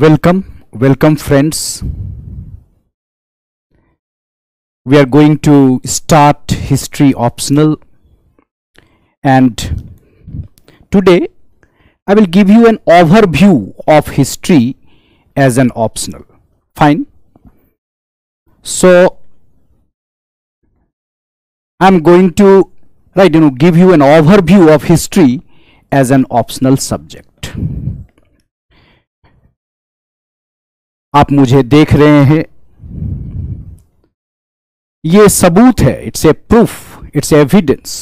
Welcome, welcome, friends. We are going to start history optional, and today I will give you an overview of history as an optional. Fine. So I'm going to right you know give you an overview of history as an optional subject. आप मुझे देख रहे हैं ये सबूत है it's a proof it's evidence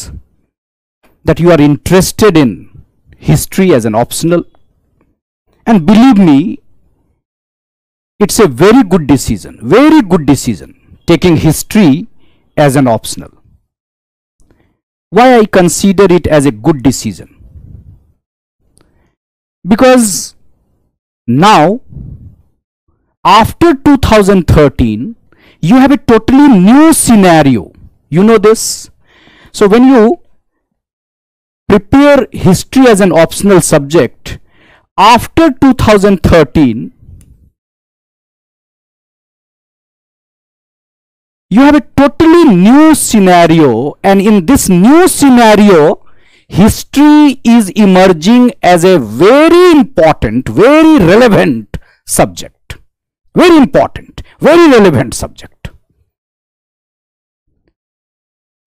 that you are interested in history as an optional and believe me it's a very good decision very good decision taking history as an optional. Why I consider it as a good decision? Because now, after 2013, you have a totally new scenario. You know this? So when you prepare history as an optional subject, after 2013, you have a totally new scenario and in this new scenario history is emerging as a very important very relevant subject very important, very relevant subject.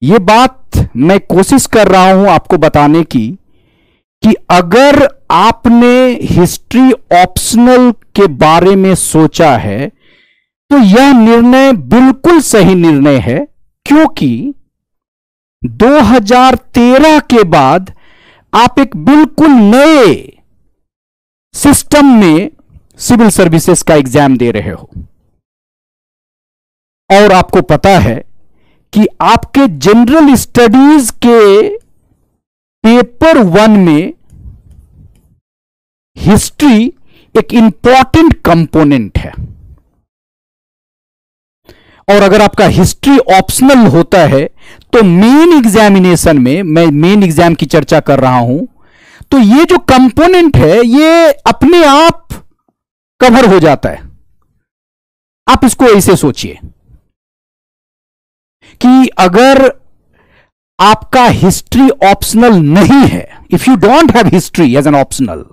ये बात मैं कोशिश कर रहा हूँ आपको बताने की कि अगर आपने हिस्ट्री ऑप्शनल के बारे में सोचा है तो यह निर्णय बिल्कुल सही निर्णय है, क्योंकि 2013 के बाद आप एक बिल्कुल नए सिस्टम में सिविल सर्विसेज़ का एग्ज़ाम दे रहे हो। और आपको पता है कि आपके जनरल स्टडीज़ के पेपर वन में हिस्ट्री एक इंपॉर्टेंट कंपोनेंट है। और अगर आपका हिस्ट्री ऑप्शनल होता है तो मेन एग्जामिनेशन में, मैं मेन एग्ज़ाम की चर्चा कर रहा हूँ तो ये जो कंपोनेंट है, ये अपने आप कवर हो जाता है। आप इसको ऐसे सोचिए कि अगर आपका हिस्ट्री ऑप्शनल नहीं है if you don't have history as an optional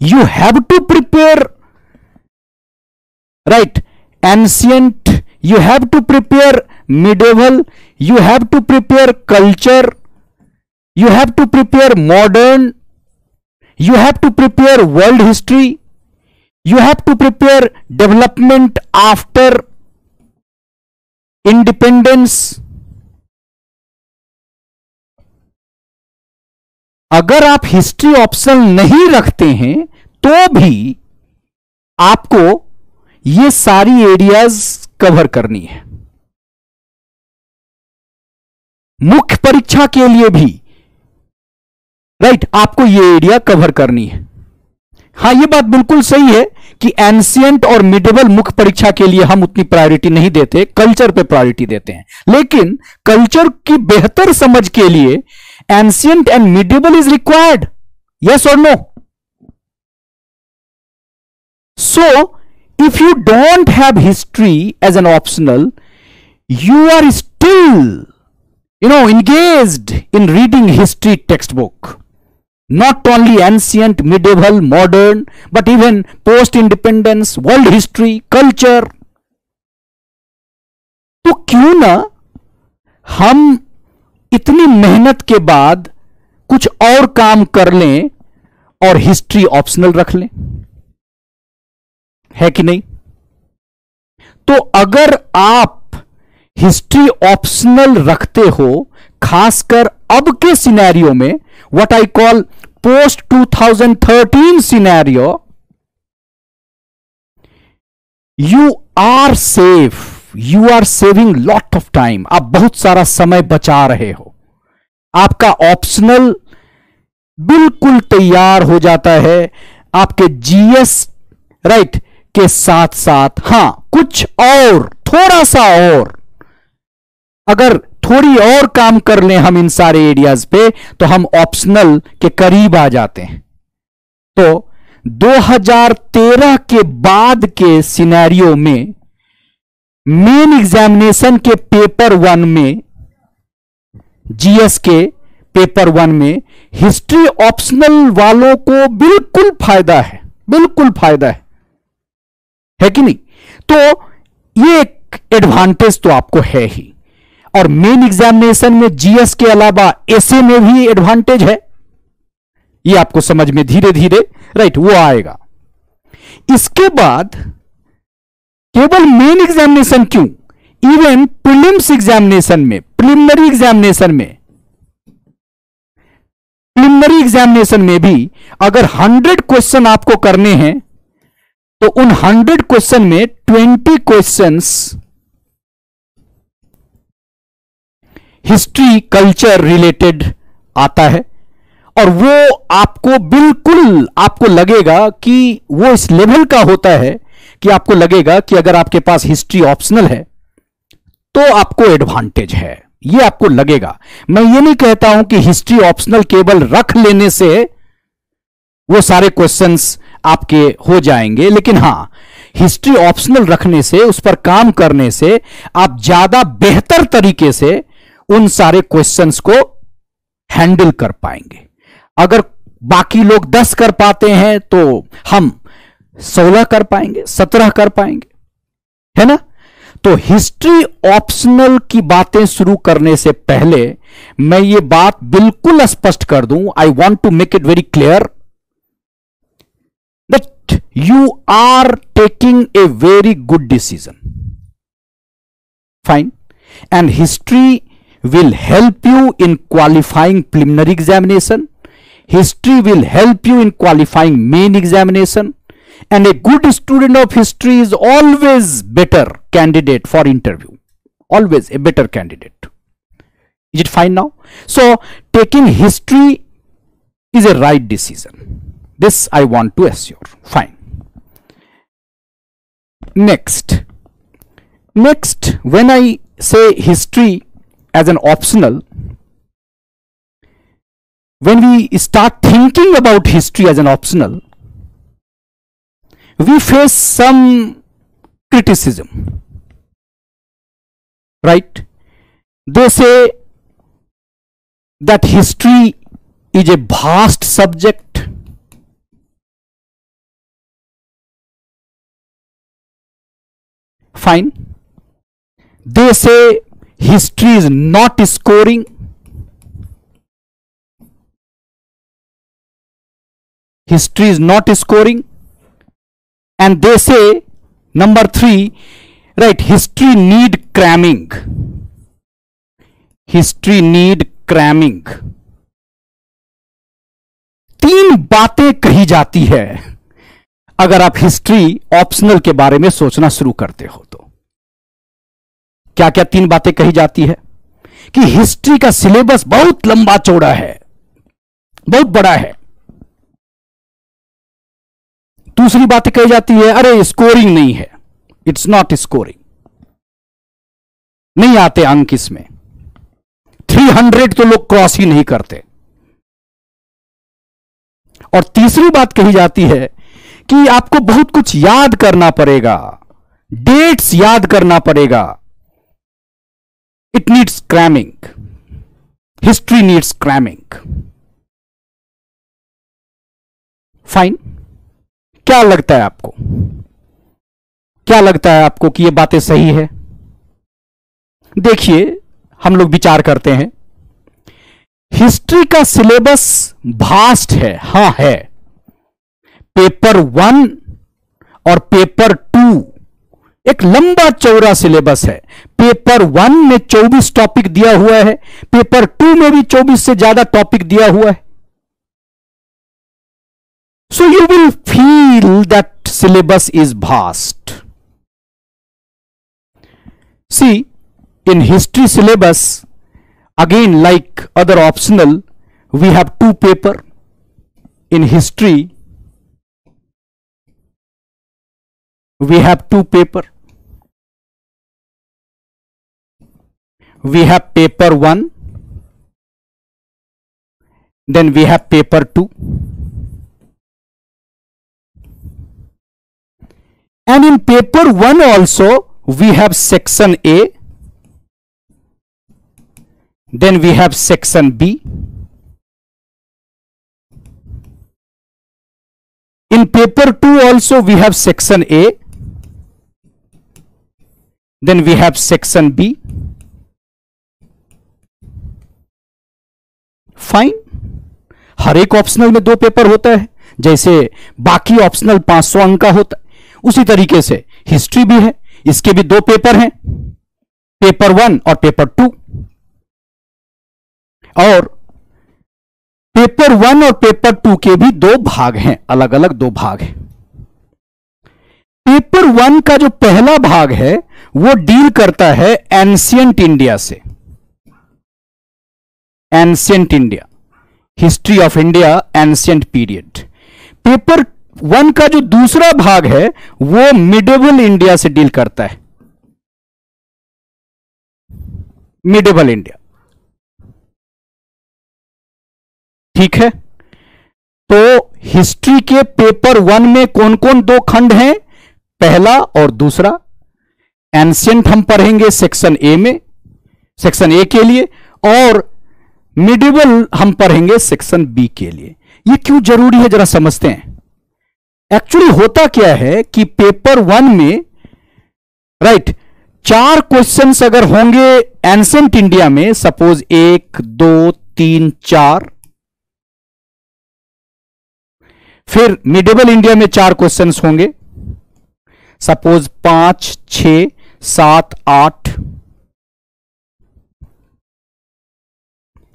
you have to prepare right ancient you have to prepare medieval you have to prepare culture you have to prepare modern you have to prepare world history you have to prepare development after independence अगर आप history option नहीं रखते हैं तो भी आपको ये सारी एरियाज़ कवर करनी है। मुख्य परीक्षा के लिए भी राइट आपको ये एरिया कवर करनी है। हाँ ये बात बिल्कुल सही है कि एंशियंट और मिडेबल मुख्य परीक्षा के लिए हम उतनी प्रायोरिटी नहीं देते कल्चर पे प्रायोरिटी देते हैं। लेकिन कल्चर की बेहतर समझ के लिए ancient and medieval is required yes और no so if you don't have history as an optional, you are still, you know, engaged in reading history textbook not only ancient medieval modern but even post independence world history culture तो क्यों ना हम इतनी मेहनत के बाद कुछ और काम कर लें और हिस्ट्री ऑप्शनल रख लें है कि नहीं तो अगर आप हिस्ट्री ऑप्शनल रखते हो खासकर अब के सिनेरियो में what I call post 2013 scenario you are safe you are saving lot of time आप बहुत सारा समय बचा रहे हो। आपका ऑप्शनल बिल्कुल तैयार हो जाता है। आपके जीएस राइट के साथ साथ। हाँ, कुछ और, थोड़ा सा और। अगर थोड़ी और काम कर लें हम इन सारे एरियाज़ पे तो हम ऑप्शनल के करीब आ जाते हैं। तो 2013 के बाद के सिनेरियो में मेन एग्जामिनेशन के पेपर वन में जीएस के पेपर वन में हिस्ट्री ऑप्शनल वालों को बिल्कुल फ़ायदा है, बिल्कुल फ़ायदा है। है कि नहीं? तो ये एक एडवांटेज तो आपको है ही। और मेन एग्जामिनेशन में जीएस के अलावा एसए में भी एडवांटेज है। ये आपको समझ में धीरे धीरे राइट वो आएगा। इसके बाद केवल मेन एग्जामिनेशन क्यों? इवन प्रिलिम्स एग्जामिनेशन में प्रिलिमिनरी एग्जामिनेशन में प्रिलिमिनरी एग्जामिनेशन में भी अगर 100 क्वेश्चन आपको करने हैं तो उन 100 क्वेश्चन में 20 क्वेश्चंस हिस्ट्री कल्चर रिलेटेड आता है। और वो आपको बिल्कुल आपको लगेगा कि वो इस लेवल का होता है कि आपको लगेगा कि अगर आपके पास हिस्ट्री ऑप्शनल है तो आपको एडवांटेज है। ये आपको लगेगा। मैं ये नहीं कहता हूँ कि हिस्ट्री ऑप्शनल केवल रख लेने से वो सारे क्वेश्चंस आपके हो जाएँगे, लेकिन हाँ हिस्ट्री ऑप्शनल रखने से, उस पर काम करने से, आप ज़्यादा बेहतर तरीके से उन सारे क्वेश्चंस को हैंडल कर पाएँगे। अगर बाकी लोग दस कर पाते हैं तो हम सोलह कर पाएँगे, सत्रह कर पाएँगे। है ना? तो हिस्ट्री ऑप्शनल की बातें शुरू करने से पहले मैं ये बात बिल्कुल स्पष्ट कर दूँ। I want to make it very clear that you are taking a very good decision fine and history will help you in qualifying preliminary examination. History will help you in qualifying main examination. And a good student of history is always better candidate for interview. Always a better candidate. Is it fine now? So taking history is a right decision. This I want to assure. Fine. Next. Next, when I say history as an optional when we start thinking about history as an optional we face some criticism. Right? They say that history is a vast subject. Fine. They say history is not scoring history is not scoring and they say number 3 right history need cramming history need cramming तीन बातें कही जाती है अगर आप history optional के बारे में सोचना शुरू करते हो तो क्या क्या तीन बातें कही जाती है? कि हिस्ट्री का सिलेबस बहुत लंबा चौड़ा है। बहुत बड़ा है। दूसरी बात कही जाती है, अरे स्कोरिंग नहीं है। इट्स नॉट स्कोरिंग नहीं आते अंक इसमें। 300 तो लोग क्रॉस ही नहीं करते। और तीसरी बात कही जाती है कि आपको बहुत कुछ याद करना पड़ेगा। डेट्स याद करना पड़ेगा। It needs cramming. History needs cramming. Fine क्या लगता है आपको? क्या लगता है आपको कि ये बातें सही है? देखिए, हम लोग विचार करते हैं। हिस्ट्री का सिलेबस भास्ट है। हाँ, है। पेपर वन और पेपर टू एक लंबा चौरा सिलेबस है। पेपर वन में 24 टॉपिक दिया हुआ है। पेपर टू में भी 24 से ज़्यादा टॉपिक दिया हुआ है। So you will feel that syllabus is vast see in history syllabus again like other optional we have two paper in history we have two paper. We have paper 1 then we have paper 2 and in paper 1 also we have section a then we have section b. In paper 2 also we have section a then we have section b fine हर एक optional में दो paper होता है। जैसे बाकी optional 500 अंक का होता है। उसी तरीके से हिस्ट्री भी है। इसके भी दो पेपर हैं। पेपर वन और पेपर टू और पेपर वन और पेपर टू के भी दो भाग हैं। अलग अलग दो भाग हैं। पेपर वन का जो पहला भाग है, वो डील करता है एंशियंट इंडिया से। Ancient India history of India ancient period paper one का जो दूसरा भाग है, वो मिडेबल इंडिया से डील करता है। मिडेबल इंडिया ठीक है? तो हिस्ट्री के पेपर वन में कौन कौन दो खंड हैं? पहला और दूसरा। एंशियंट हम पढ़ेंगे सेक्शन ए में सेक्शन ए के लिए, और मिडिवल हम पढ़ेंगे सेक्शन बी के लिए। ये क्यों ज़रूरी है जरा समझते हैं। एक्चुअली होता क्या है कि पेपर वन में राइट right, चार क्वेश्चंस अगर होंगे एंसेंट इंडिया में सपोज़ एक दो तीन चार फिर मिडेबल इंडिया में चार क्वेश्चंस होंगे। सपोज़ पाँच छ सात आठ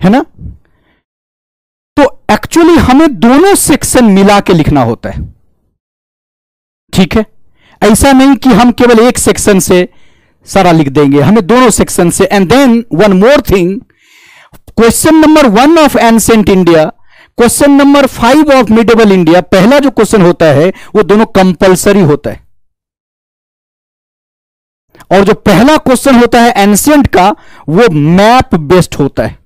है ना? तो एक्चुअली हमें दोनों सेक्शन मिला के लिखना होता है। ठीक है? ऐसा नहीं कि हम केवल एक सेक्शन से सारा लिख देंगे, हमें दोनों सेक्शन से। And then one more thing question number one of ancient India question number five of medieval India पहला जो क्वेश्चन होता है, वो दोनों कंपलसरी होता है। और जो पहला क्वेश्चन होता है एंसेंट का, वो मैप बेस्ड होता है।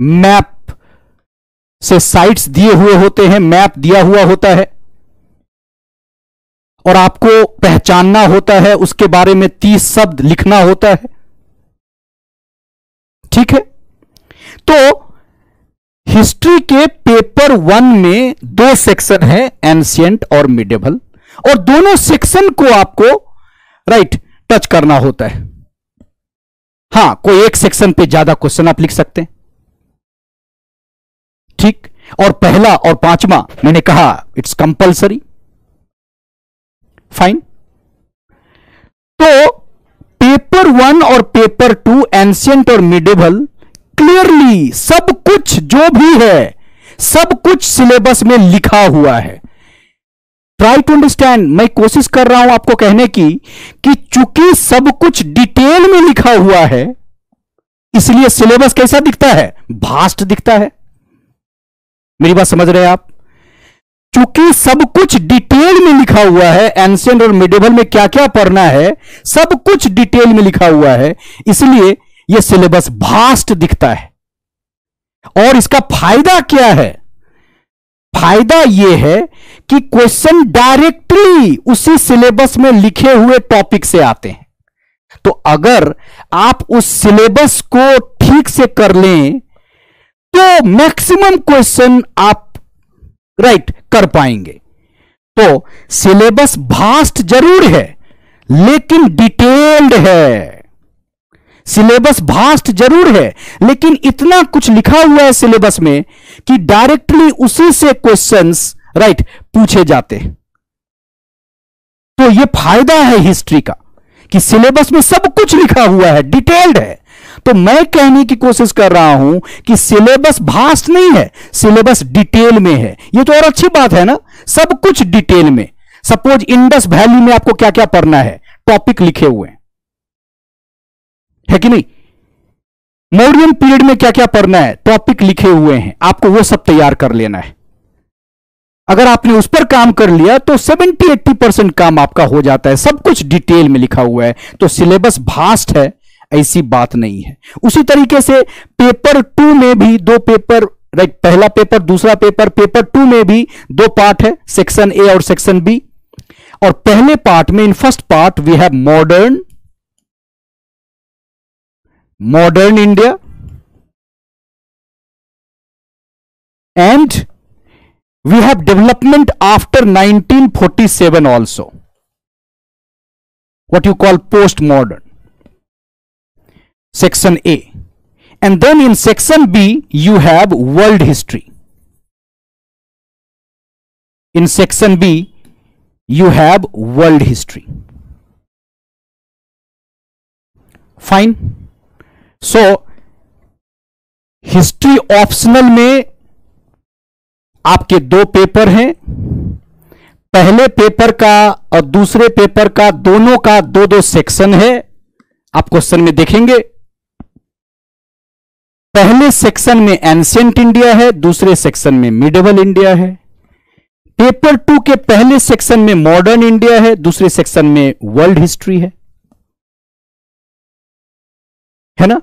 मैप से साइट्स दिए हुए होते हैं, मैप दिया हुआ होता है। और आपको पहचानना होता है, उसके बारे में तीस शब्द लिखना होता है। ठीक है? तो हिस्ट्री के पेपर वन में दो सेक्शन है एंशियंट और मिडेबल और दोनों सेक्शन को आपको, राइट, टच करना होता है। हाँ, कोई एक सेक्शन पे ज़्यादा क्वेश्चन आप लिख सकते हैं। ठीक, और पहला और पांचवा मैंने कहा इट्स कंपल्सरी फाइन तो पेपर वन और पेपर टू एंशियंट और मिडेबल क्लियरली सब कुछ जो भी है, सब कुछ सिलेबस में लिखा हुआ है. ट्राई टू अंडरस्टैंड मैं कोशिश कर रहा हूँ आपको कहने की, कि चूँकि सब कुछ डिटेल में लिखा हुआ है, इसलिए सिलेबस कैसा दिखता है? भास्ट दिखता है. मेरी बात समझ रहे हैं आप? चूँकि सब कुछ डिटेल में लिखा हुआ है एंशियंट और मिडेबल में क्या क्या पढ़ना है, सब कुछ डिटेल में लिखा हुआ है, इसलिए यह सिलेबस भास्ट दिखता है। और इसका फ़ायदा क्या है? फ़ायदा यह है कि क्वेश्चन डायरेक्टली उसी सिलेबस में लिखे हुए टॉपिक से आते हैं। तो अगर आप उस सिलेबस को ठीक से कर लें तो मैक्सिमम क्वेश्चन आप राइट कर पाएँगे। तो सिलेबस भास्ट ज़रूर है, लेकिन डिटेल्ड है। सिलेबस भास्ट ज़रूर है, लेकिन इतना कुछ लिखा हुआ है सिलेबस में कि डायरेक्टली उसी से क्वेश्चंस राइट पूछे जाते तो यह फ़ायदा है हिस्ट्री का, कि सिलेबस में सब कुछ लिखा हुआ है डिटेल्ड है। तो मैं कहने की कोशिश कर रहा हूँ कि सिलेबस भास्ट नहीं है, सिलेबस डिटेल में है। यह तो और अच्छी बात है ना? सब कुछ डिटेल में। सपोज़ इंडस वैली में आपको क्या क्या पढ़ना है? टॉपिक लिखे हुए है। कि नहीं? मॉडर्न पीरियड में क्या क्या पढ़ना है? टॉपिक लिखे हुए हैं। आपको वो सब तैयार कर लेना है। अगर आपने उस पर काम कर लिया तो 70 80 परसेंट काम आपका हो जाता है। सब कुछ डिटेल में लिखा हुआ है। तो सिलेबस भास्ट है। ऐसी बात नहीं है। उसी तरीके से पेपर टू में भी दो पेपर राइट पहला पेपर, दूसरा पेपर पेपर टू में भी दो पार्ट है, सेक्शन ए और सेक्शन बी और पहले पार्ट में, in first part we have modern modern India and we have development after 1947 also, what you call postmodern section a and then in section b you have world history in section b you have world history fine so history optional में आपके दो paper हैं पहले paper का और दूसरे paper का दोनों का दो दो सेक्शन है आप क्वेश्चन में देखेंगे पहले सेक्शन में एंशियंट इंडिया है, दूसरे सेक्शन में मिडेवल इंडिया है। पेपर टू के पहले सेक्शन में मॉडर्न इंडिया है, दूसरे सेक्शन में वर्ल्ड हिस्ट्री है। है ना?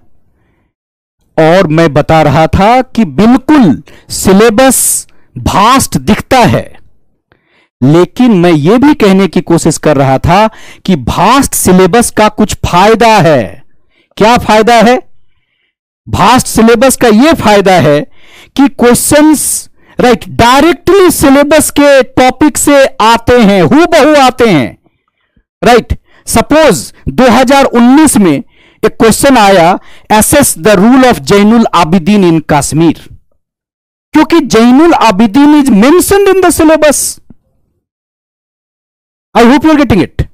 और मैं बता रहा था कि बिल्कुल सिलेबस भास्ट दिखता है। लेकिन मैं यह भी कहने की कोशिश कर रहा था कि भास्ट सिलेबस का कुछ फ़ायदा है। क्या फ़ायदा है? भास्ट सिलेबस का यह फ़ायदा है कि क्वेश्चंस राइट डायरेक्टली सिलेबस के टॉपिक से आते हैं हु बहु आते हैं। राइट सपोज़ 2019 में एक क्वेश्चन आया assess the rule of Zainul Abidin in Kashmir क्योंकि Zainul Abidin is mentioned in the syllabus I hope you are getting it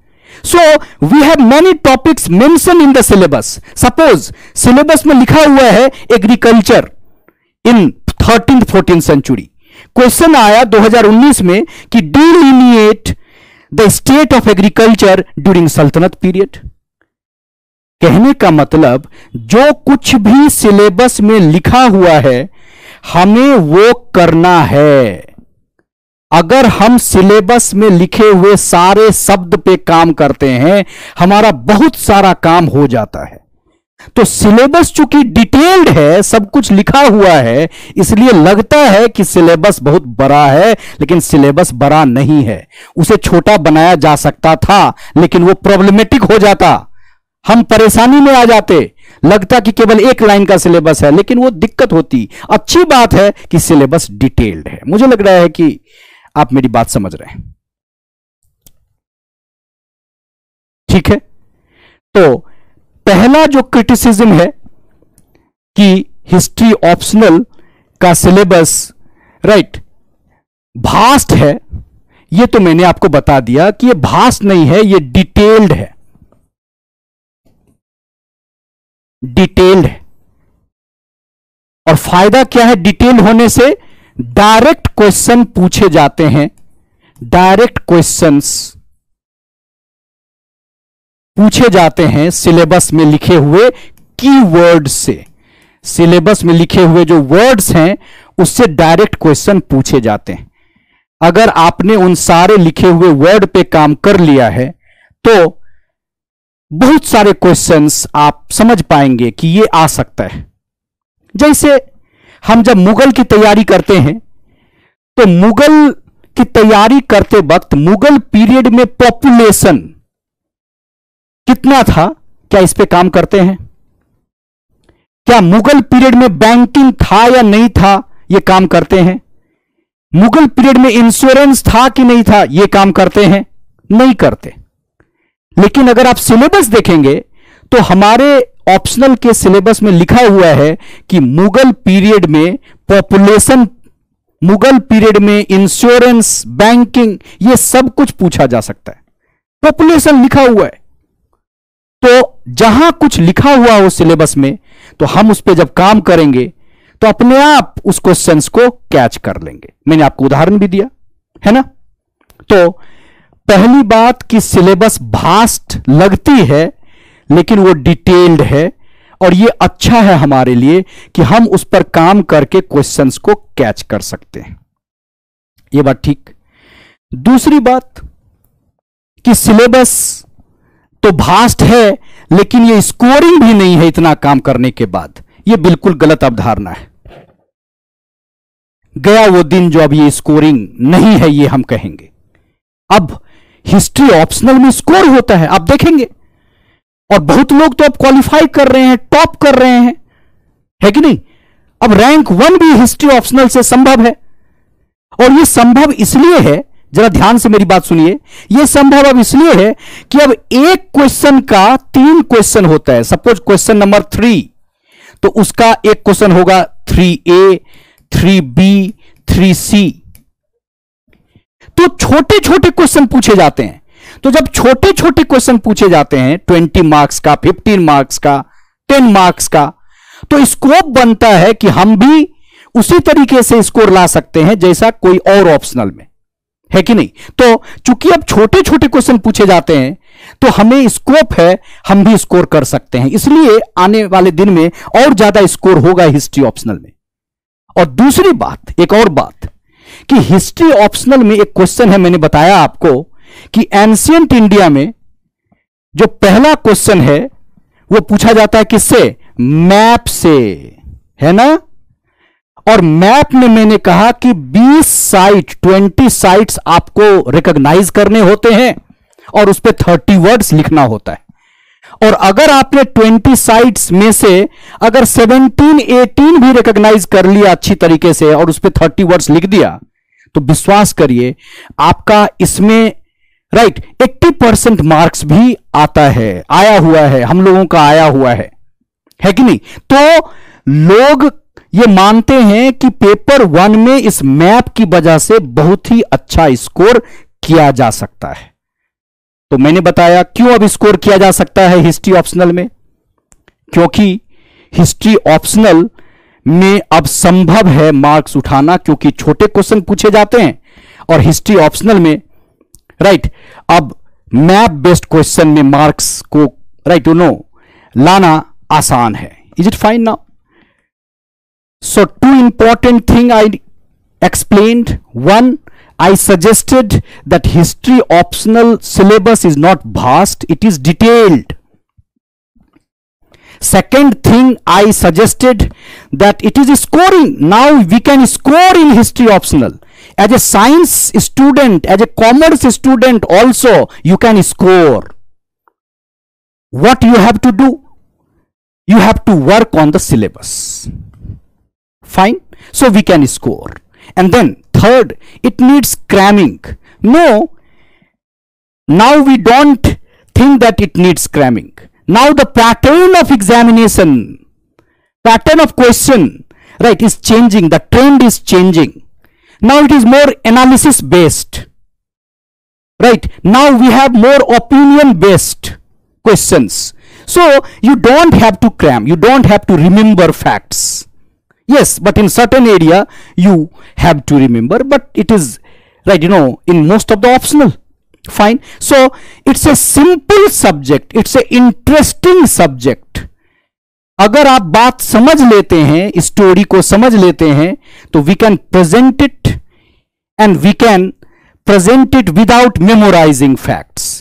so we have many topics mention in the syllabus suppose syllabus में लिखा हुआ है agriculture in thirteen fourteen century question आया 2019 में कि delineate the state of agriculture during sultanate period कहने का मतलब जो कुछ भी सिलेबस में लिखा हुआ है, हमें वो करना है। अगर हम सिलेबस में लिखे हुए सारे शब्द पे काम करते हैं, हमारा बहुत सारा काम हो जाता है। तो सिलेबस चूँकि डिटेल्ड है, सब कुछ लिखा हुआ है, इसलिए लगता है कि सिलेबस बहुत बड़ा है, लेकिन सिलेबस बड़ा नहीं है। उसे छोटा बनाया जा सकता था, लेकिन वो प्रॉब्लमेटिक हो जाता। हम परेशानी में आ जाते। लगता कि केवल एक लाइन का सिलेबस है, लेकिन वो दिक्कत होती। अच्छी बात है कि सिलेबस डिटेल्ड है। मुझे लग रहा है कि आप मेरी बात समझ रहे हैं। ठीक है? तो पहला जो क्रिटिसिज्म है कि हिस्ट्री ऑप्शनल का सिलेबस राइट भास्ट है, ये तो मैंने आपको बता दिया कि ये भास्ट नहीं है, ये डिटेल्ड है। डिटेल्ड है। और फ़ायदा क्या है डिटेल्ड होने से? डायरेक्ट क्वेश्चन पूछे जाते हैं, डायरेक्ट क्वेश्चंस पूछे जाते हैं सिलेबस में लिखे हुए कीवर्ड से। सिलेबस में लिखे हुए जो वर्ड्स हैं, उससे डायरेक्ट क्वेश्चन पूछे जाते हैं। अगर आपने उन सारे लिखे हुए वर्ड पे काम कर लिया है तो बहुत सारे क्वेश्चंस आप समझ पाएँगे कि ये आ सकता है। जैसे हम जब मुगल की तैयारी करते हैं तो मुगल की तैयारी करते वक्त, मुगल पीरियड में पॉपुलेशन कितना था? क्या इस पे काम करते हैं? क्या मुगल पीरियड में बैंकिंग था या नहीं था? ये काम करते हैं। मुगल पीरियड में इंश्योरेंस था कि नहीं था? ये काम करते हैं। नहीं करते। लेकिन अगर आप सिलेबस देखेंगे तो हमारे ऑप्शनल के सिलेबस में लिखा हुआ है कि मुगल पीरियड में पॉपुलेशन मुगल पीरियड में इंश्योरेंस बैंकिंग ये सब कुछ पूछा जा सकता है। पॉपुलेशन लिखा हुआ है। तो जहाँ कुछ लिखा हुआ हो सिलेबस में तो हम उस पर जब काम करेंगे तो अपने आप उस क्वेश्चन को कैच कर लेंगे। मैंने आपको उदाहरण भी दिया, है ना? तो पहली बात कि सिलेबस भास्ट लगती है लेकिन वो डिटेल्ड है और ये अच्छा है हमारे लिए कि हम उस पर काम करके क्वेश्चंस को कैच कर सकते हैं। ये बात ठीक। दूसरी बात कि सिलेबस तो भास्ट है, लेकिन ये स्कोरिंग भी नहीं है इतना काम करने के बाद। ये बिल्कुल गलत अवधारणा है। गया वो दिन जो अब ये स्कोरिंग नहीं है, ये हम कहेंगे। अब हिस्ट्री ऑप्शनल में स्कोर होता है, आप देखेंगे। और बहुत लोग तो अब क्वालिफाई कर रहे हैं टॉप कर रहे हैं। है कि नहीं? अब रैंक वन भी हिस्ट्री ऑप्शनल से संभव है। और यह संभव इसलिए है, जरा ध्यान से मेरी बात सुनिए यह संभव अब इसलिए है कि अब एक क्वेश्चन का तीन क्वेश्चन होता है। सपोज़ क्वेश्चन नंबर थ्री तो उसका एक क्वेश्चन होगा three A three B three C तो छोटे छोटे क्वेश्चन पूछे जाते हैं। तो जब छोटे छोटे क्वेश्चन पूछे जाते हैं, ट्वेंटी मार्क्स का, फिफ्टीन मार्क्स का, टेन मार्क्स का तो स्कोप बनता है कि हम भी उसी तरीके से स्कोर ला सकते हैं जैसा कोई और ऑप्शनल में। है कि नहीं? तो चूँकि अब छोटे छोटे क्वेश्चन पूछे जाते हैं तो हमें स्कोप है, हम भी स्कोर कर सकते हैं। इसलिए आने वाले दिन में और ज़्यादा स्कोर होगा हिस्ट्री ऑप्शनल में। और दूसरी बात, एक और बात, कि हिस्ट्री ऑप्शनल में एक क्वेश्चन है, मैंने बताया आपको कि एंशियंट इंडिया में जो पहला क्वेश्चन है, वो पूछा जाता है किससे? मैप से। है ना? और मैप में मैंने कहा कि 20 साइट 20 साइट्स आपको रिकॉग्नाइज करने होते हैं और उस पर 30 वर्ड्स लिखना होता है। और अगर आपने 20 साइट्स में से अगर 17 18 भी रिकॉग्नाइज कर लिया अच्छी तरीके से और उस पर 30 वर्ड्स लिख दिया तो विश्वास करिए, आपका इसमें राइट एट्टी परसेंट मार्क्स भी आता है, आया हुआ है, हम लोगों का आया हुआ है। है कि नहीं? तो लोग ये मानते हैं कि पेपर वन में इस मैप की वजह से बहुत ही अच्छा स्कोर किया जा सकता है। तो मैंने बताया, क्यों अब स्कोर किया जा सकता है हिस्ट्री ऑप्शनल में? क्योंकि हिस्ट्री ऑप्शनल में अब संभव है मार्क्स उठाना, क्योंकि छोटे क्वेश्चन पूछे जाते हैं। और हिस्ट्री ऑप्शनल में राइट अब मैप बेस्ड क्वेश्चन में मार्क्स को राइट यू नो लाना आसान है। Is it fine now so two important thing I explain one I suggested that history optional syllabus is not vast it is detailed Second thing I suggested that it is scoring. Now we can score in history optional. As a science student, as a commerce student also you can score. What you have to do? You have to work on the syllabus fine so we can score and then third it needs cramming no now we don't think that it needs cramming now the pattern of examination pattern of question right is changing. The trend is changing. Now it is more analysis based. Right? Now we have more opinion based questions. So you don't have to cram. You don't have to remember facts. Yes but in certain area you have to remember but it is right you know in most of the optional fine so it's a simple subject it's a interesting subject अगर आप बात समझ लेते हैं story को समझ लेते हैं तो we can present it and we can present it without memorising facts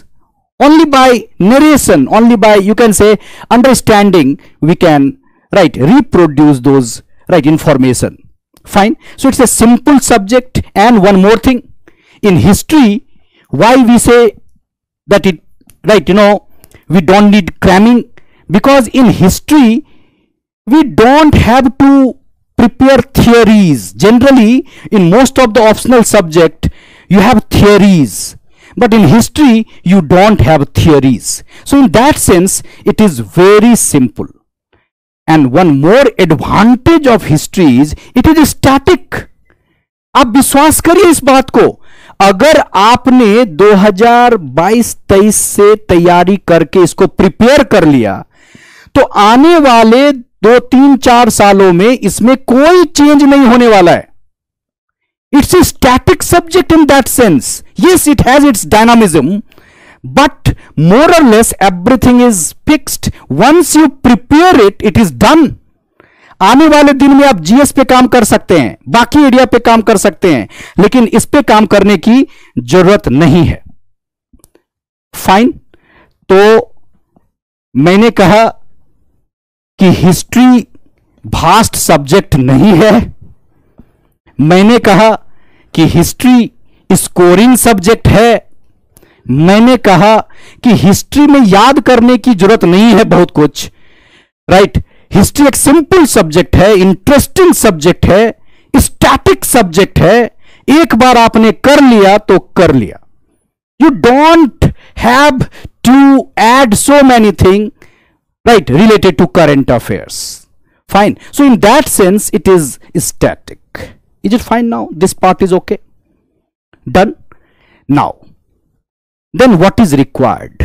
only by narration only by you can say understanding we can right reproduce those right information fine so it's a simple subject and one more thing in history why we say that it right you know we don't need cramming because in history we don't have to prepare theories generally in most of the optional subject you have theories but in history you don't have theories so in that sense it is very simple and one more advantage of history is it is static आप विश्वास करिए इस बात को अगर आपने 2022-23 से तैयारी करके इसको प्रिपेयर कर लिया तो आने वाले दो, तीन, चार सालों में इसमें कोई चेंज नहीं होने वाला है। It's a static subject in that sense yes it has its dynamism but more or less everything is fixed. Once you prepare it it is done. आने वाले दिन में आप जीएस पे काम कर सकते हैं, बाकी एरिया पे काम कर सकते हैं, लेकिन इस पे काम करने की ज़रूरत नहीं है। फाइन तो मैंने कहा कि हिस्ट्री भास्ट सब्जेक्ट नहीं है। मैंने कहा कि हिस्ट्री स्कोरिंग सब्जेक्ट है। मैंने कहा कि हिस्ट्री में याद करने की ज़रूरत नहीं है बहुत कुछ। राइट हिस्ट्री एक सिंपल सब्जेक्ट है इंटरेस्टिंग सब्जेक्ट है स्टैटिक सब्जेक्ट है। एक बार आपने कर लिया तो कर लिया। You don't have to add so many thing right related to current affairs fine so in that sense it is static is it fine now this part is okay done now then what is required?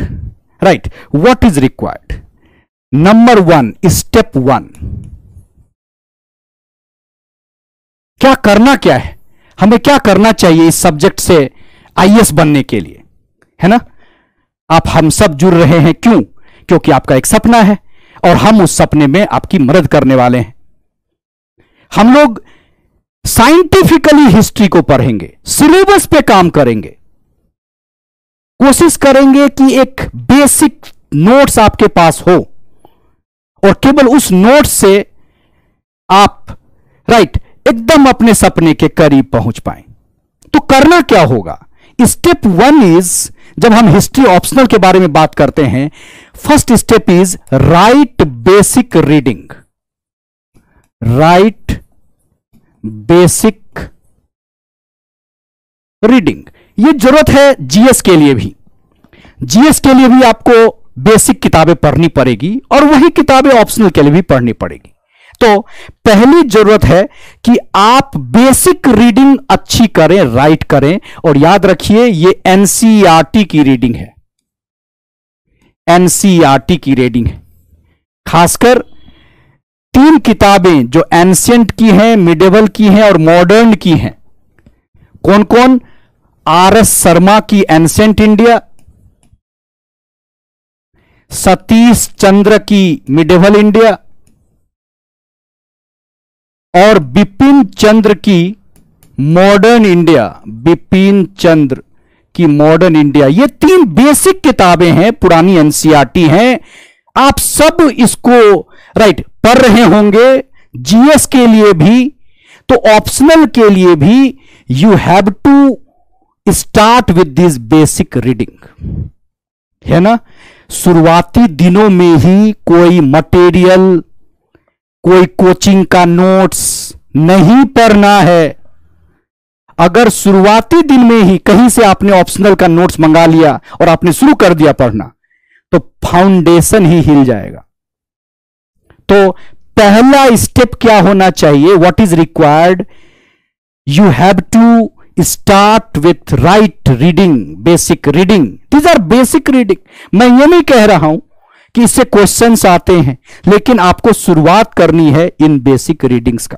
Right. What is required? Number one step one क्या करना क्या है? हमें क्या करना चाहिए इस subject से आईएएस बनने के लिए? है ना? आप हम सब जुड़ रहे हैं क्यों? क्योंकि आपका एक सपना है और हम उस सपने में आपकी मदद करने वाले हैं। हम लोग साइंटिफिकली हिस्ट्री को पढ़ेंगे, सिलेबस पे काम करेंगे। कोशिश करेंगे कि एक बेसिक नोट्स आपके पास हो। और केवल उस नोट से आप राइट एकदम अपने सपने के करीब पहुँच पाए। तो करना क्या होगा? स्टेप वन इज़ जब हम हिस्ट्री ऑप्शनल के बारे में बात करते हैं first step is right basic reading right basic reading ये ज़रूरत है जीएस के लिए भी। जीएस के लिए भी आपको बेसिक किताबें पढ़नी पड़ेगी और वही किताबें ऑप्शनल के लिए भी पढ़नी पड़ेगी। तो पहली ज़रूरत है कि आप बेसिक रीडिंग अच्छी करें, राइट करें और याद रखिए ये एनसीईआरटी की रीडिंग है। एनसीईआरटी की रीडिंग है। खासकर तीन किताबें जो एंशियंट की हैं, मिडेवल की हैं और मॉडर्न की हैं। कौन कौन आर एस शर्मा की एंसेंट इंडिया सतीश चंद्र की मिडेवल इंडिया और बिपिन चंद्र की मॉडर्न इंडिया, बिपिन चंद्र की मॉडर्न इंडिया। ये तीन बेसिक किताबें हैं, पुरानी एनसीआरटी हैं। आप सब इसको, राइट, पढ़ रहे होंगे। जीएस के लिए भी तो ऑप्शनल के लिए भी you have to start with this basic reading है ना? शुरुआती दिनों में ही कोई मटेरियल कोई कोचिंग का नोट्स नहीं पढ़ना है। अगर शुरुआती दिन में ही कहीं से आपने ऑप्शनल का नोट्स मंगा लिया और आपने शुरू कर दिया पढ़ना तो फाउंडेशन ही हिल जाएगा। तो पहला स्टेप क्या होना चाहिए? What is required you have to start with right reading basic reading these are basic reading मैं ये नहीं कह रहा हूँ कि इससे क्वेश्चंस आते हैं लेकिन आपको शुरुआत करनी है इन बेसिक रीडिंग्स का।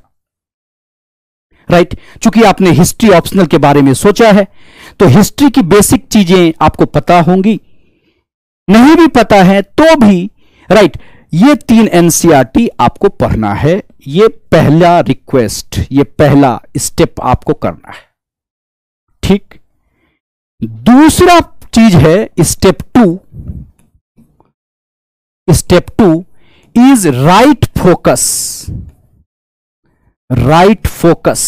Right right? चूँकि आपने हिस्ट्री ऑप्शनल के बारे में सोचा है तो हिस्ट्री की बेसिक चीज़ें आपको पता होंगी। नहीं भी पता है तो भी राइट right, ये तीन एनसीआरटी आपको पढ़ना है ये पहला रिक्वेस्ट ये पहला स्टेप आपको करना है। ठीक। दूसरा चीज़ है step two step two is right focus right focus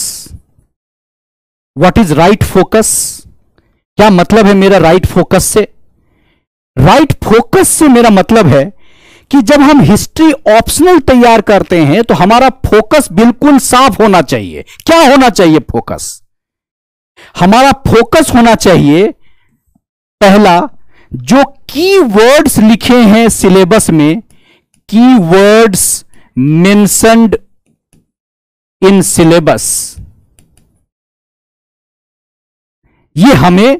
what is right focus क्या मतलब है मेरा राइट right फोकस से? राइट right फोकस से मेरा मतलब है कि जब हम हिस्ट्री ऑप्शनल तैयार करते हैं तो हमारा फोकस बिल्कुल साफ़ होना चाहिए। क्या होना चाहिए फोकस हमारा फोकस होना चाहिए। पहला, जो की वर्ड्स लिखे हैं सिलेबस में की वर्ड्स मेंशनड इन सिलेबस ये हमें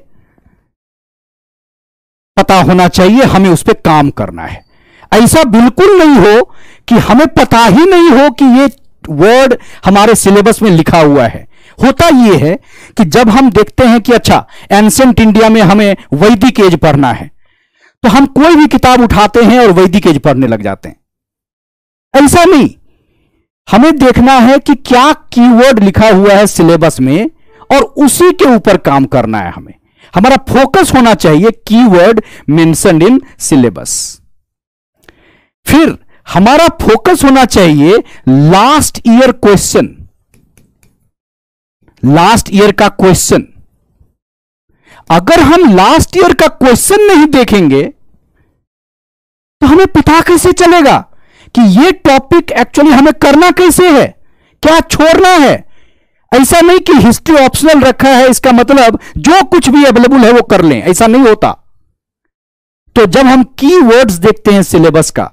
पता होना चाहिए, हमें उस पर काम करना है। ऐसा बिल्कुल नहीं हो कि हमें पता ही नहीं हो कि ये वर्ड हमारे सिलेबस में लिखा हुआ है। होता यह है कि जब हम देखते हैं कि अच्छा एंसेंट इंडिया में हमें वैदिक एज पढ़ना है तो हम कोई भी किताब उठाते हैं और वैदिक एज पढ़ने लग जाते हैं। ऐसा नहीं। हमें देखना है कि क्या कीवर्ड लिखा हुआ है सिलेबस में और उसी के ऊपर काम करना है हमें। हमारा फोकस होना चाहिए कीवर्ड मेंशन इन सिलेबस फिर, हमारा फोकस होना चाहिए last year question last year का क्वेश्चन अगर हम लास्ट ईयर का क्वेश्चन नहीं देखेंगे तो हमें पता कैसे चलेगा कि ये टॉपिक एक्चुअली हमें करना कैसे है? क्या छोड़ना है? ऐसा नहीं कि हिस्ट्री ऑप्शनल रखा है, इसका मतलब जो कुछ भी अवेलेबल है वो कर लें, ऐसा नहीं होता। तो जब हम की वर्ड्स देखते हैं सिलेबस का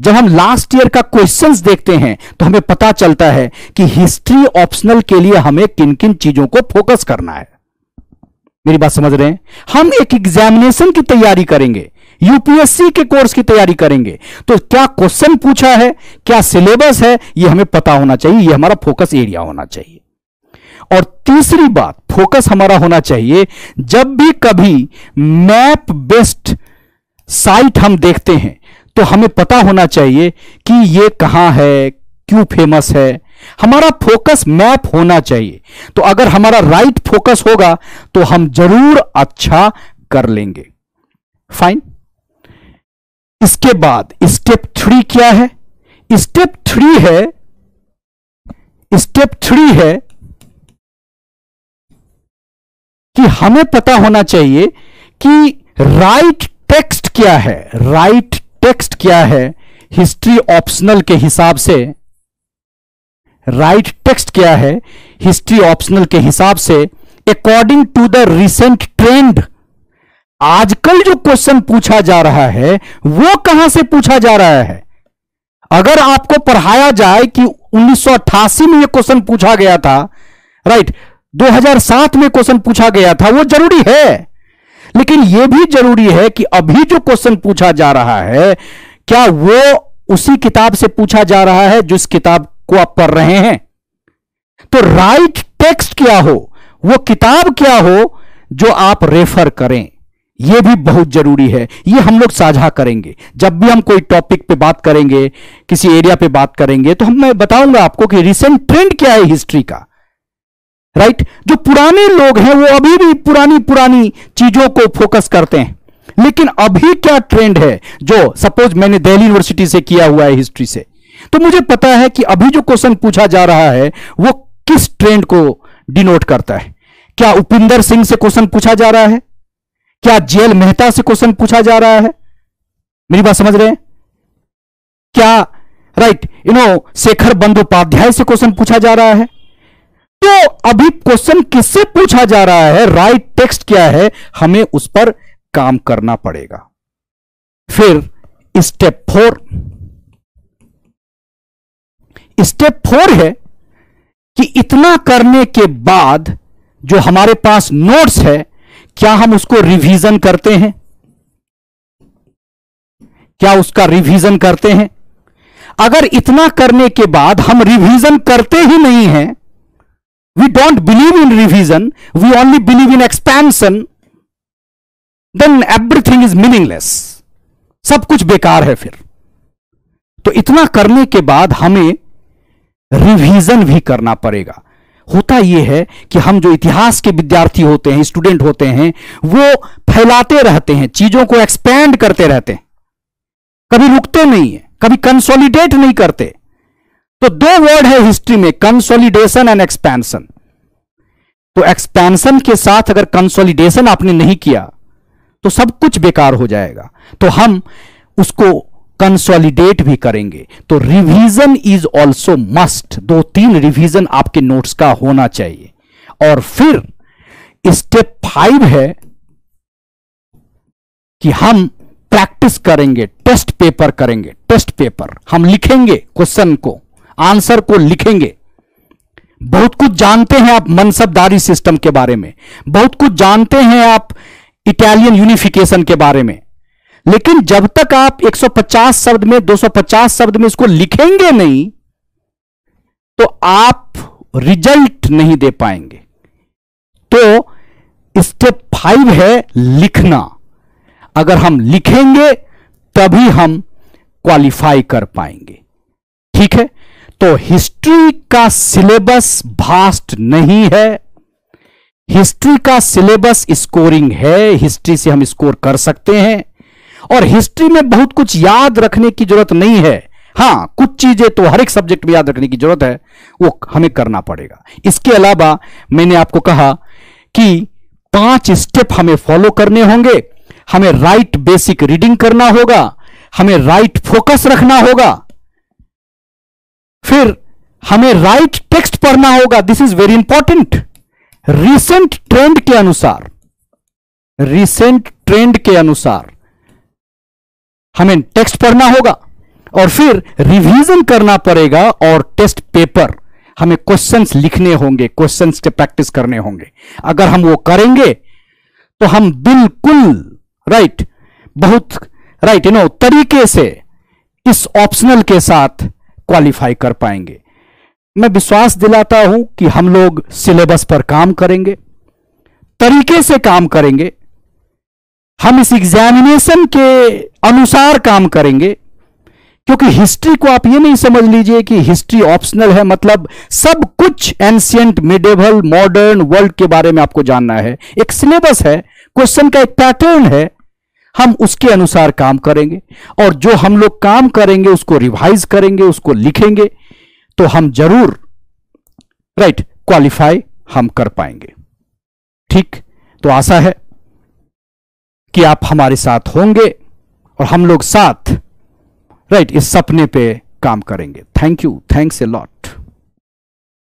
जब हम लास्ट ईयर का क्वेश्चंस देखते हैं तो हमें पता चलता है कि हिस्ट्री ऑप्शनल के लिए हमें किन किन चीज़ों को फोकस करना है। मेरी बात समझ रहे हैं? हम एक एग्जामिनेशन की तैयारी करेंगे यूपीएससी के कोर्स की तैयारी करेंगे तो क्या क्वेश्चन पूछा है, क्या सिलेबस है यह हमें पता होना चाहिए यह हमारा फोकस एरिया होना चाहिए। और तीसरी बात फोकस हमारा होना चाहिए, जब भी कभी मैप बेस्ड साइट हम देखते हैं तो हमें पता होना चाहिए कि ये कहाँ है, क्यों फ़ेमस है। हमारा फोकस मैप होना चाहिए। तो अगर हमारा राइट फोकस होगा तो हम ज़रूर अच्छा कर लेंगे। फाइन इसके बाद स्टेप थ्री क्या है? स्टेप थ्री है स्टेप थ्री है कि हमें पता होना चाहिए कि राइट टेक्स्ट क्या है। राइट टेक्स्ट क्या है हिस्ट्री ऑप्शनल के हिसाब से राइट टेक्स्ट क्या है हिस्ट्री ऑप्शनल के हिसाब से according to the recent trend आजकल जो क्वेश्चन पूछा जा रहा है, वो कहाँ से पूछा जा रहा है? अगर आपको पढ़ाया जाए कि 1988 में ये क्वेश्चन पूछा गया था राइट 2007 में क्वेश्चन पूछा गया था, वो ज़रूरी है। लेकिन यह भी ज़रूरी है कि अभी जो क्वेश्चन पूछा जा रहा है, क्या वो उसी किताब से पूछा जा रहा है जिस किताब को आप पढ़ रहे हैं? तो राइट टेक्स्ट क्या हो? वो किताब क्या हो जो आप रेफर करें? यह भी बहुत ज़रूरी है। ये हम लोग साझा करेंगे। जब भी हम कोई टॉपिक पे बात करेंगे, किसी एरिया पे बात करेंगे तो हम मैं बताऊँगा आपको कि रिसेंट ट्रेंड क्या है हिस्ट्री का। राइट जो पुराने लोग हैं, वो अभी भी पुरानी पुरानी चीज़ों को फोकस करते हैं। लेकिन अभी क्या ट्रेंड है, जो सपोज़ मैंने दिल्ली यूनिवर्सिटी से किया हुआ है हिस्ट्री से। तो मुझे पता है कि अभी जो क्वेश्चन पूछा जा रहा है, वो किस ट्रेंड को डिनोट करता है? क्या उपिंदर सिंह से क्वेश्चन पूछा जा रहा है? क्या जेल मेहता से क्वेश्चन पूछा जा रहा है? मेरी बात समझ रहे हैं? क्या right you know Shekhar Bandyopadhyay से क्वेश्चन पूछा जा रहा है? तो अभी क्वेश्चन किससे पूछा जा रहा है? राइट टेक्स्ट क्या है? हमें उस पर काम करना पड़ेगा। फिर स्टेप फोर स्टेप फोर है कि इतना करने के बाद जो हमारे पास नोट्स है, क्या हम उसको रिवीजन करते हैं? क्या उसका रिवीजन करते हैं? अगर इतना करने के बाद हम रिवीजन करते ही नहीं हैं we don't believe in revision, we only believe in expansion, then everything is meaningless. सब कुछ बेकार है फिर। तो इतना करने के बाद हमें रिवीजन भी करना पड़ेगा। होता यह है कि हम जो इतिहास के विद्यार्थी होते हैं स्टूडेंट होते हैं वो फैलाते रहते हैं चीज़ों को एक्सपेंड करते रहते हैं। कभी रुकते नहीं है कभी कंसोलिडेट नहीं करते। तो दो वर्ड है हिस्ट्री में कंसोलिडेशन एंड एक्सपेंशन तो एक्सपेंशन के साथ अगर कंसोलिडेशन आपने नहीं किया तो सब कुछ बेकार हो जाएगा। तो हम उसको कंसोलिडेट भी करेंगे। तो रिवीजन इज़ ऑल्सो मस्ट दो तीन रिवीजन आपके नोट्स का होना चाहिए। और फिर स्टेप फाइव है कि हम प्रैक्टिस करेंगे टेस्ट पेपर करेंगे। टेस्ट पेपर हम लिखेंगे क्वेश्चन को। आंसर को लिखेंगे। बहुत कुछ जानते हैं आप मनसबदारी सिस्टम के बारे में। बहुत कुछ जानते हैं आप इटालियन यूनिफिकेशन के बारे में। लेकिन जब तक आप 150 शब्द में 250 शब्द में इसको लिखेंगे नहीं तो आप रिज़ल्ट नहीं दे पाएँगे। तो स्टेप फाइव है लिखना। अगर हम लिखेंगे, तभी हम क्वालिफाई कर पाएँगे। ठीक है? तो हिस्ट्री का सिलेबस भास्ट नहीं है। हिस्ट्री का सिलेबस स्कोरिंग है हिस्ट्री से हम स्कोर कर सकते हैं। और हिस्ट्री में बहुत कुछ याद रखने की ज़रूरत नहीं है। हाँ, कुछ चीज़ें तो हर एक सब्जेक्ट में याद रखने की ज़रूरत है, वो हमें करना पड़ेगा। इसके अलावा मैंने आपको कहा कि पाँच स्टेप हमें फॉलो करने होंगे। हमें राइट बेसिक रीडिंग करना होगा, हमें राइट फोकस रखना होगा। फिर हमें राइट टेक्स्ट पढ़ना होगा। This is very important recent trend के अनुसार रिसेंट ट्रेंड के अनुसार हमें टेक्स्ट पढ़ना होगा और फिर रिवीजन करना पड़ेगा और टेस्ट पेपर हमें क्वेश्चंस लिखने होंगे क्वेश्चंस के प्रैक्टिस करने होंगे। अगर हम वो करेंगे तो हम बिल्कुल राइट बहुत राइट यू नो तरीके से, इस ऑप्शनल के साथ क्वालिफाई कर पाएँगे। मैं विश्वास दिलाता हूँ कि हम लोग सिलेबस पर काम करेंगे, तरीके से काम करेंगे, हम इस एग्जामिनेशन के अनुसार काम करेंगे, क्योंकि हिस्ट्री को आप ये नहीं समझ लीजिए कि हिस्ट्री ऑप्शनल है मतलब सब कुछ एंशियंट मिडेवल मॉडर्न वर्ल्ड के बारे में आपको जानना है। एक सिलेबस है क्वेश्चन का एक पैटर्न है हम उसके अनुसार काम करेंगे और जो हम लोग काम करेंगे, उसको रिवाइज करेंगे, उसको लिखेंगे तो हम ज़रूर राइट क्वालिफाई हम कर पाएँगे। ठीक? तो आशा है कि आप हमारे साथ होंगे और हम लोग साथ राइट इस सपने पे काम करेंगे। Thank you thanks a lot